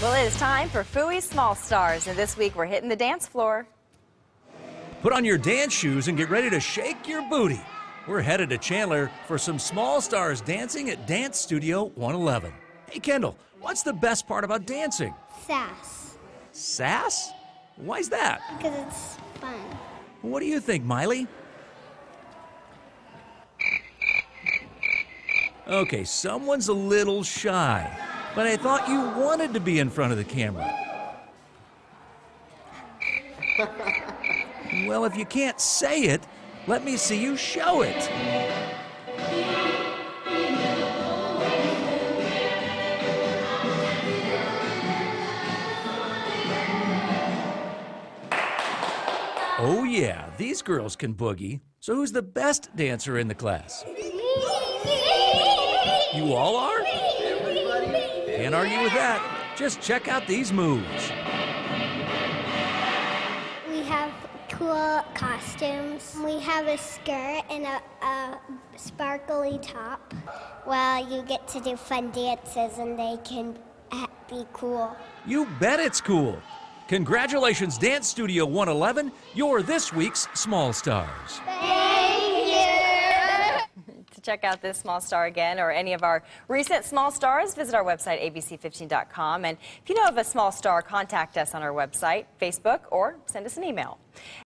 Well, it is time for Fooey Small Stars, and this week we're hitting the dance floor. Put on your dance shoes and get ready to shake your booty. We're headed to Chandler for some Small Stars dancing at Dance Studio 111. Hey, Kendall, what's the best part about dancing? Sass. Sass? Why's that? Because it's fun. What do you think, Miley? Okay, someone's a little shy, but I thought you wanted to be in front of the camera. Well, if you can't say it, let me see you show it. Oh, yeah, these girls can boogie. So, who's the best dancer in the class? You all are? Can't argue with that. Just check out these moves. We have cool costumes. We have a skirt and a, a sparkly top. Well, you get to do fun dances and they can be cool. You bet it's cool. Congratulations, Dance Studio 111. You're this week's Small Stars. Check out this Small Star again or any of our recent Small Stars, visit our website, abc15.com. And if you know of a Small Star, contact us on our website, Facebook, or send us an email.